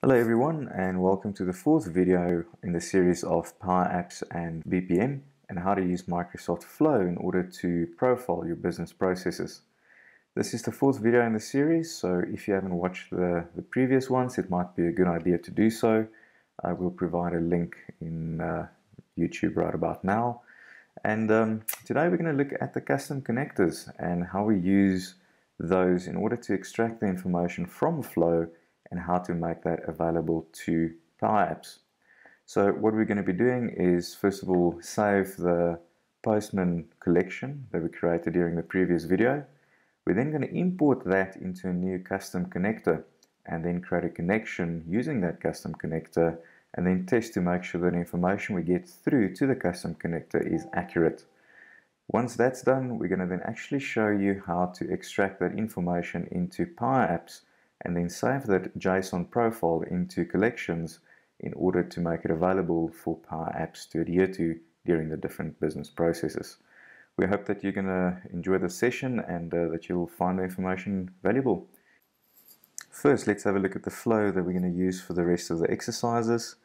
Hello everyone and welcome to the fourth video in the series of Power Apps and BPM and how to use Microsoft Flow in order to profile your business processes. This is the fourth video in the series so if you haven't watched the, the previous ones it might be a good idea to do so. I will provide a link in uh, YouTube right about now and um, today we're going to look at the custom connectors and how we use those in order to extract the information from Flow and how to make that available to Power Apps. So what we're going to be doing is first of all save the Postman collection that we created during the previous video. We're then going to import that into a new custom connector and then create a connection using that custom connector and then test to make sure that information we get through to the custom connector is accurate. Once that's done, we're going to then actually show you how to extract that information into Power Apps and then save that JSON profile into collections in order to make it available for Power Apps to adhere to during the different business processes. We hope that you're going to enjoy the session and uh, that you'll find the information valuable. First, let's have a look at the flow that we're going to use for the rest of the exercises.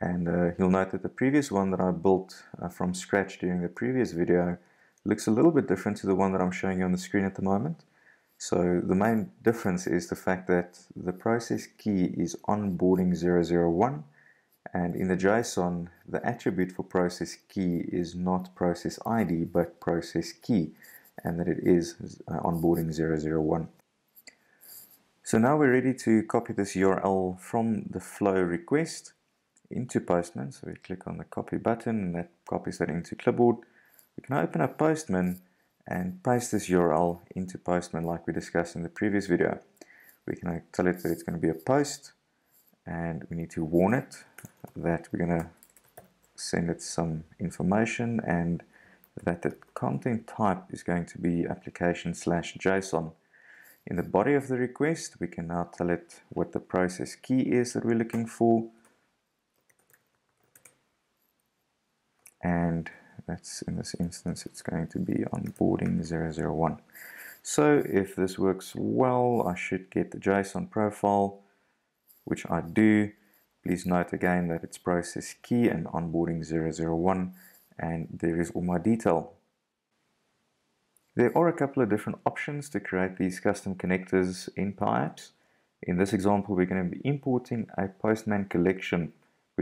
And uh, you'll note that the previous one that I built uh, from scratch during the previous video looks a little bit different to the one that I'm showing you on the screen at the moment. So the main difference is the fact that the process key is onboarding 001 and in the JSON the attribute for process key is not process ID but process key and that it is uh, onboarding 001. So now we're ready to copy this URL from the flow request into Postman. So we click on the copy button and that copies that into clipboard. We can open up Postman and paste this URL into Postman like we discussed in the previous video. We can uh, tell it that it's going to be a post and we need to warn it that we're going to send it some information and that the content type is going to be application slash JSON. In the body of the request, we can now tell it what the process key is that we're looking for. And that's in this instance it's going to be onboarding 001 so if this works well I should get the JSON profile which I do. Please note again that it's process key and onboarding 001 and there is all my detail. There are a couple of different options to create these custom connectors in Power Apps in this example we're going to be importing a Postman collection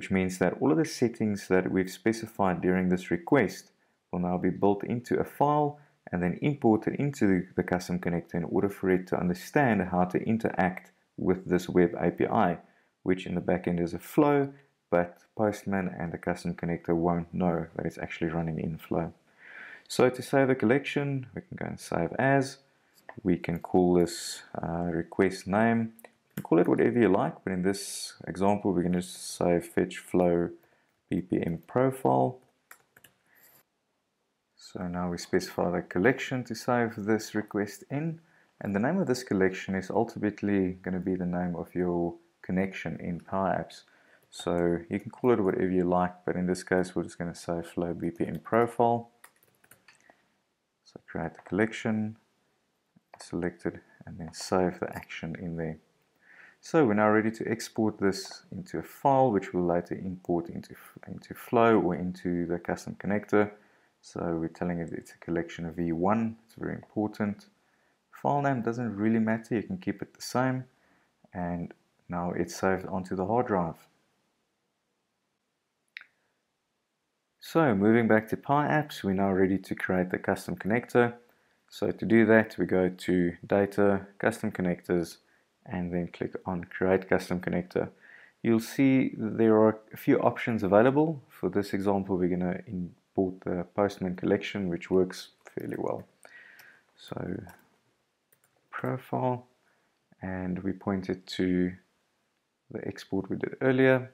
which means that all of the settings that we've specified during this request will now be built into a file and then imported into the custom connector in order for it to understand how to interact with this web API, which in the backend is a flow, but Postman and the custom connector won't know that it's actually running in flow. So to save a collection, we can go and save as. We can call this uh, request name call it whatever you like, but in this example, we're going to say fetch flow BPM profile. So now we specify the collection to save this request in, and the name of this collection is ultimately going to be the name of your connection in Power Apps. So you can call it whatever you like, but in this case, we're just going to say flow BPM profile. So create the collection, select it, and then save the action in there. So we're now ready to export this into a file which we'll later import into, into Flow or into the custom connector. So we're telling it it's a collection of V1, it's very important. File name doesn't really matter, you can keep it the same. And now it's saved onto the hard drive. So moving back to Power Apps, we're now ready to create the custom connector. So to do that, we go to Data, Custom Connectors, and then click on create custom connector. You'll see there are a few options available. For this example we're going to import the postman collection which works fairly well. So profile and we point it to the export we did earlier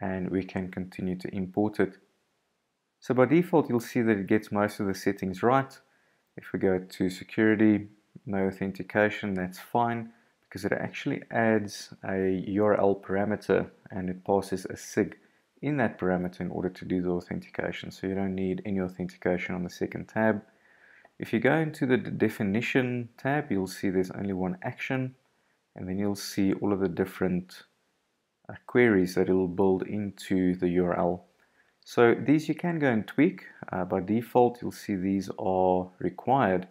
and we can continue to import it. So by default you'll see that it gets most of the settings right. If we go to security no authentication, that's fine because it actually adds a URL parameter and it passes a SIG in that parameter in order to do the authentication. So you don't need any authentication on the second tab. If you go into the definition tab, you'll see there's only one action and then you'll see all of the different uh, queries that it'll build into the URL. So these you can go and tweak. Uh, by default, you'll see these are required,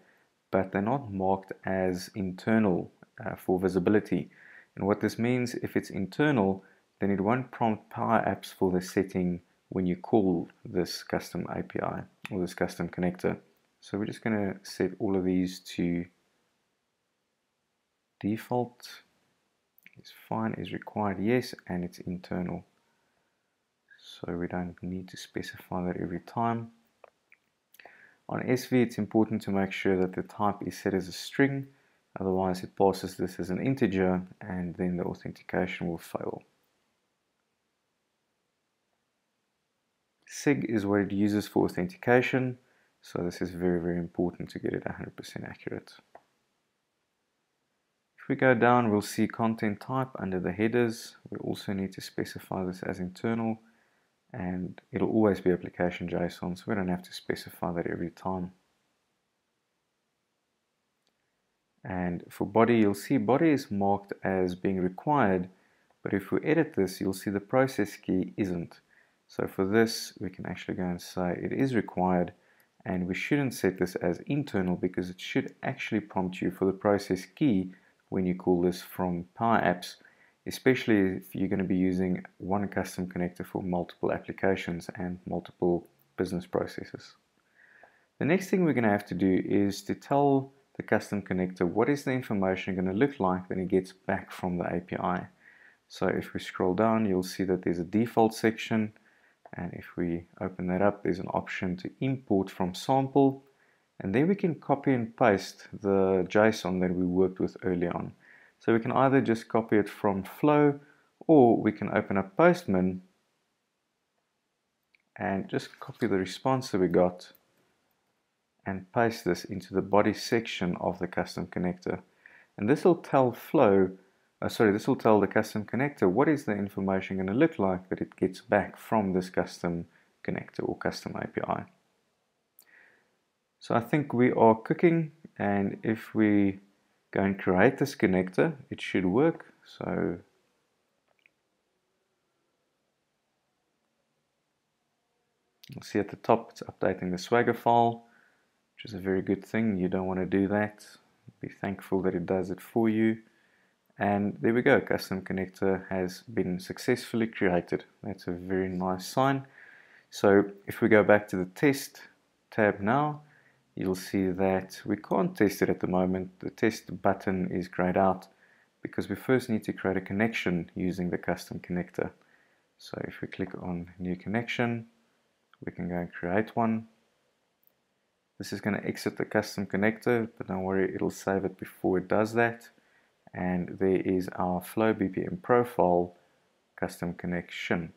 but they're not marked as internal uh, for visibility. And what this means, if it's internal, then it won't prompt Power Apps for the setting when you call this custom API or this custom connector. So we're just going to set all of these to default is fine is required yes and it's internal so we don't need to specify that every time on SV it's important to make sure that the type is set as a string otherwise it passes this as an integer and then the authentication will fail SIG is what it uses for authentication so this is very very important to get it 100% accurate if we go down, we'll see content type under the headers. We also need to specify this as internal and it'll always be application JSON, so we don't have to specify that every time. And for body, you'll see body is marked as being required, but if we edit this, you'll see the process key isn't. So for this, we can actually go and say it is required, and we shouldn't set this as internal because it should actually prompt you for the process key when you call this from Power Apps, especially if you're going to be using one custom connector for multiple applications and multiple business processes. The next thing we're going to have to do is to tell the custom connector what is the information going to look like when it gets back from the API. So if we scroll down, you'll see that there's a default section. And if we open that up, there's an option to import from sample and then we can copy and paste the JSON that we worked with earlier on. So we can either just copy it from Flow or we can open up Postman and just copy the response that we got and paste this into the body section of the custom connector. And this will tell Flow, uh, sorry, this will tell the custom connector what is the information going to look like that it gets back from this custom connector or custom API. So I think we are cooking and if we go and create this connector, it should work. So you'll see at the top it's updating the Swagger file, which is a very good thing. You don't want to do that. Be thankful that it does it for you. And there we go, custom connector has been successfully created. That's a very nice sign. So if we go back to the test tab now, you'll see that we can't test it at the moment. The test button is grayed out because we first need to create a connection using the custom connector. So if we click on new connection, we can go and create one. This is going to exit the custom connector, but don't worry, it'll save it before it does that. And there is our Flow BPM profile custom connection.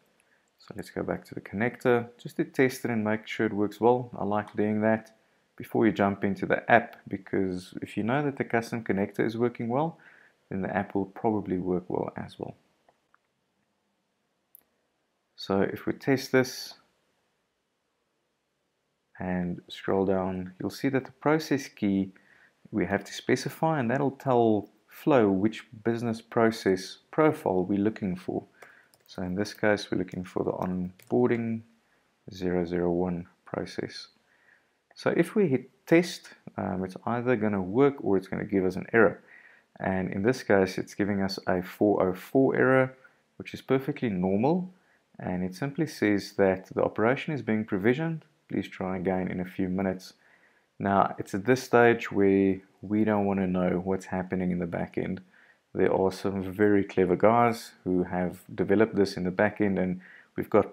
So let's go back to the connector just to test it and make sure it works well. I like doing that before you jump into the app because if you know that the custom connector is working well, then the app will probably work well as well. So if we test this and scroll down, you'll see that the process key we have to specify and that'll tell Flow which business process profile we're looking for. So in this case, we're looking for the onboarding 001 process. So if we hit test, um, it's either going to work or it's going to give us an error. And in this case, it's giving us a 404 error, which is perfectly normal. And it simply says that the operation is being provisioned. Please try again in a few minutes. Now, it's at this stage where we don't want to know what's happening in the back end. There are some very clever guys who have developed this in the back end, and we've got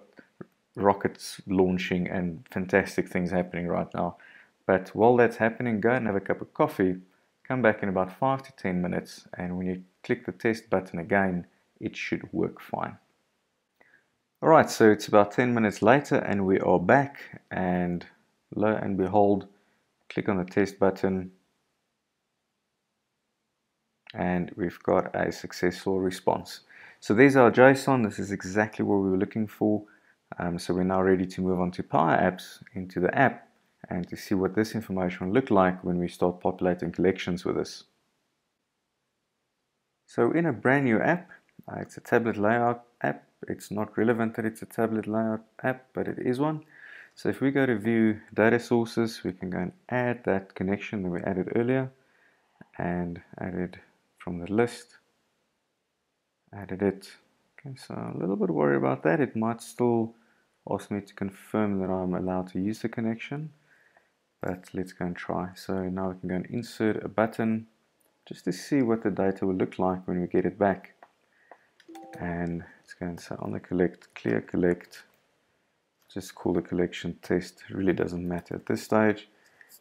rockets launching and fantastic things happening right now. But while that's happening, go and have a cup of coffee, come back in about 5 to 10 minutes, and when you click the test button again, it should work fine. Alright, so it's about 10 minutes later and we are back and lo and behold, click on the test button and we've got a successful response. So there's our JSON, this is exactly what we were looking for. Um, so we're now ready to move on to Power Apps into the app and to see what this information will look like when we start populating collections with this. So in a brand new app, uh, it's a tablet layout. It's not relevant that it's a tablet layout app, but it is one. So if we go to view data sources, we can go and add that connection that we added earlier and added from the list. Added it. Okay, so a little bit worried about that. It might still ask me to confirm that I'm allowed to use the connection. But let's go and try. So now we can go and insert a button just to see what the data will look like when we get it back. And to say on the collect, clear collect, just call the collection test, really doesn't matter at this stage.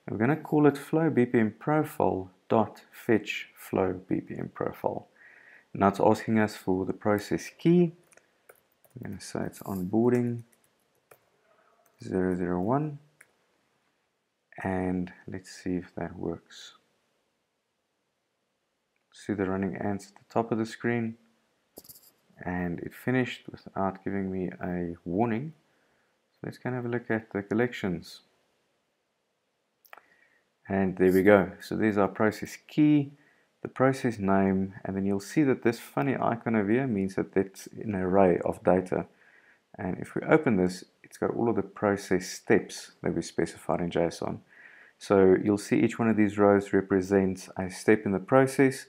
We're going to call it flow BPM profile dot fetch flow BPM profile. Now it's asking us for the process key. I'm going to say it's onboarding 001 and let's see if that works. See the running ants at the top of the screen and it finished without giving me a warning. So let's go and have a look at the collections. And there we go. So there's our process key, the process name, and then you'll see that this funny icon over here means that it's an array of data. And if we open this, it's got all of the process steps that we specified in JSON. So you'll see each one of these rows represents a step in the process,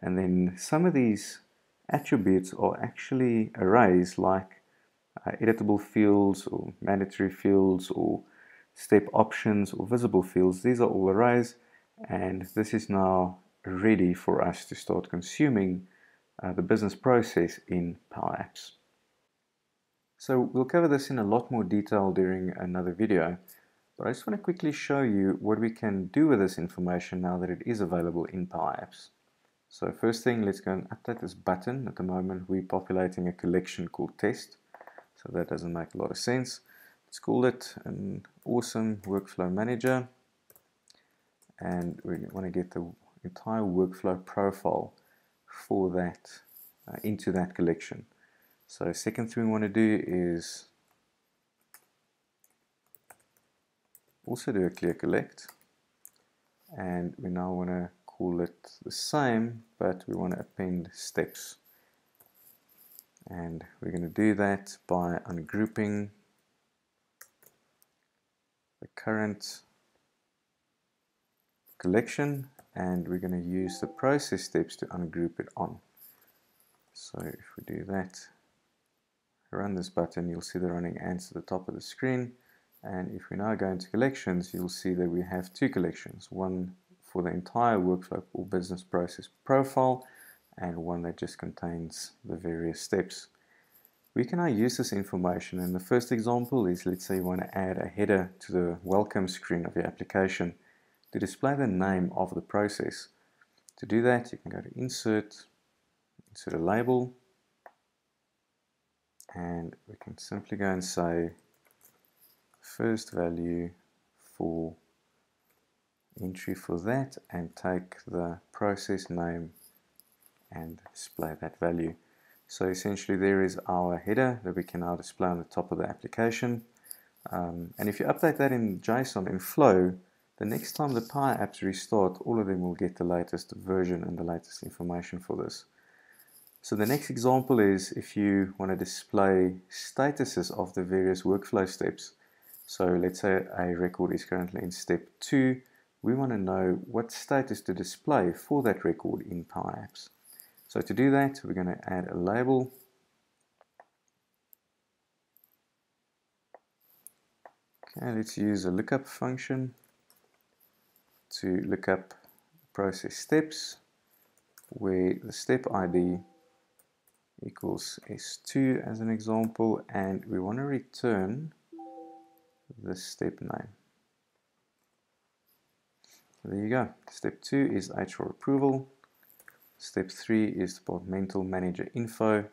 and then some of these attributes are actually arrays like uh, editable fields or mandatory fields or step options or visible fields. These are all arrays and this is now ready for us to start consuming uh, the business process in Power Apps. So we'll cover this in a lot more detail during another video, but I just want to quickly show you what we can do with this information now that it is available in Power Apps. So first thing, let's go and update this button. At the moment, we're populating a collection called test. So that doesn't make a lot of sense. Let's call it an awesome workflow manager. And we want to get the entire workflow profile for that uh, into that collection. So second thing we want to do is also do a clear collect and we now want to call it the same but we want to append steps and we're going to do that by ungrouping the current collection and we're going to use the process steps to ungroup it on so if we do that run this button, you'll see the running ants at the top of the screen. And if we now go into collections, you'll see that we have two collections, one for the entire workflow or business process profile, and one that just contains the various steps. We can now use this information, and the first example is, let's say you want to add a header to the welcome screen of your application to display the name of the process. To do that, you can go to Insert, insert a label, and we can simply go and say first value for entry for that and take the process name and display that value. So essentially there is our header that we can now display on the top of the application. Um, and if you update that in JSON in Flow, the next time the Power Apps restart, all of them will get the latest version and the latest information for this. So the next example is if you want to display statuses of the various workflow steps. So let's say a record is currently in step 2. We want to know what status to display for that record in Power Apps. So to do that, we're going to add a label. Okay, let's use a lookup function to look up process steps where the step ID equals S2 as an example and we want to return the step name. There you go. Step 2 is HR approval. Step 3 is departmental manager info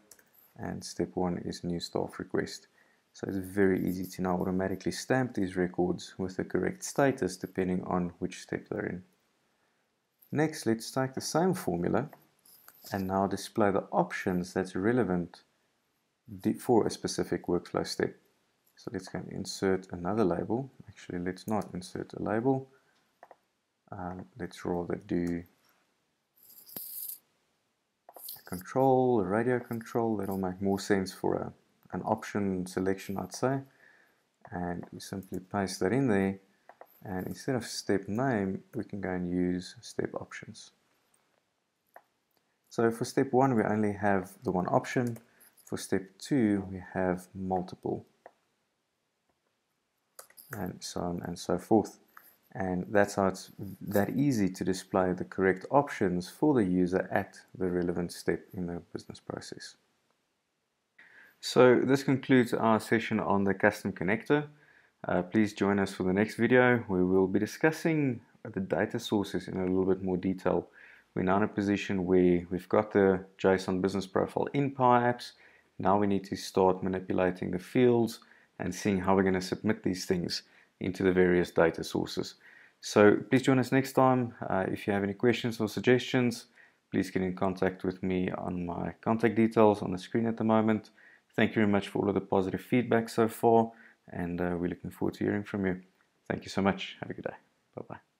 and step 1 is new staff request. So it's very easy to now automatically stamp these records with the correct status depending on which step they're in. Next, let's take the same formula and now display the options that's relevant for a specific workflow step. So let's go and insert another label. Actually, let's not insert a label. Um, let's rather do a control, a radio control. That'll make more sense for a, an option selection, I'd say. And we simply paste that in there. And instead of step name, we can go and use step options. So for step one, we only have the one option. For step two, we have multiple. And so on and so forth and that's how it's that easy to display the correct options for the user at the relevant step in the business process. So this concludes our session on the custom connector. Uh, please join us for the next video where we'll be discussing the data sources in a little bit more detail. We're now in a position where we've got the JSON business profile in Power Apps. Now we need to start manipulating the fields and seeing how we're going to submit these things into the various data sources. So please join us next time. Uh, if you have any questions or suggestions, please get in contact with me on my contact details on the screen at the moment. Thank you very much for all of the positive feedback so far, and uh, we're looking forward to hearing from you. Thank you so much. Have a good day. Bye bye.